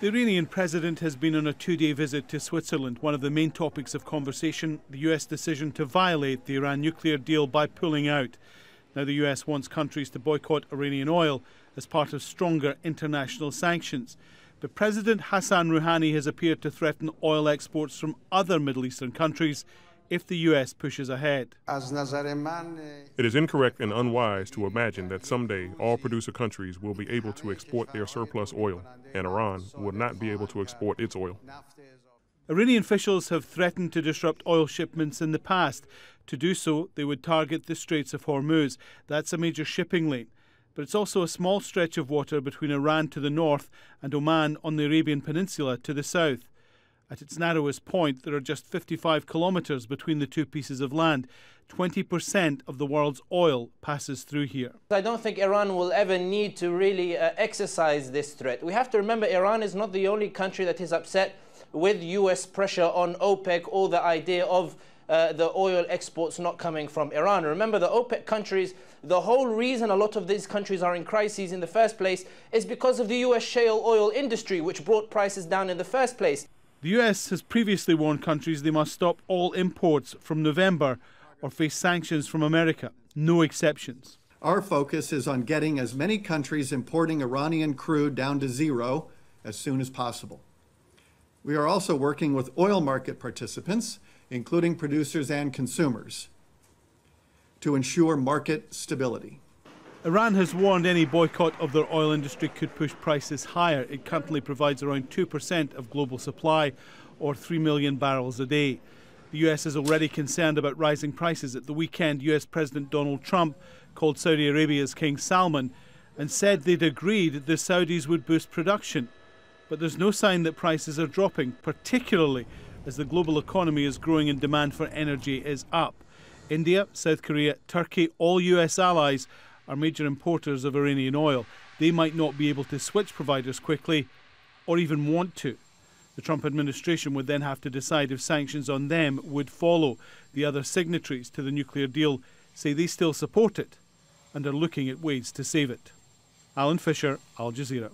The Iranian president has been on a two day visit to Switzerland. One of the main topics of conversation the US decision to violate the Iran nuclear deal by pulling out. Now, the US wants countries to boycott Iranian oil as part of stronger international sanctions. But President Hassan Rouhani has appeared to threaten oil exports from other Middle Eastern countries if the US pushes ahead. Eh, it is incorrect and unwise to imagine that someday all producer countries will be able to export their surplus oil, and Iran will not be able to export its oil. Iranian officials have threatened to disrupt oil shipments in the past. To do so, they would target the Straits of Hormuz. That's a major shipping lane. But it's also a small stretch of water between Iran to the north and Oman on the Arabian Peninsula to the south. At its narrowest point, there are just 55 kilometres between the two pieces of land. 20% of the world's oil passes through here. I don't think Iran will ever need to really uh, exercise this threat. We have to remember Iran is not the only country that is upset with US pressure on OPEC or the idea of uh, the oil exports not coming from Iran. Remember, the OPEC countries, the whole reason a lot of these countries are in crises in the first place is because of the US shale oil industry, which brought prices down in the first place. The US has previously warned countries they must stop all imports from November or face sanctions from America. No exceptions. Our focus is on getting as many countries importing Iranian crude down to zero as soon as possible. We are also working with oil market participants, including producers and consumers, to ensure market stability. Iran has warned any boycott of their oil industry could push prices higher. It currently provides around 2% of global supply, or 3 million barrels a day. The US is already concerned about rising prices. At the weekend, US President Donald Trump called Saudi Arabia's King Salman and said they'd agreed the Saudis would boost production. But there's no sign that prices are dropping, particularly as the global economy is growing and demand for energy is up. India, South Korea, Turkey, all US allies are major importers of Iranian oil. They might not be able to switch providers quickly or even want to. The Trump administration would then have to decide if sanctions on them would follow. The other signatories to the nuclear deal say they still support it and are looking at ways to save it. Alan Fisher, Al Jazeera.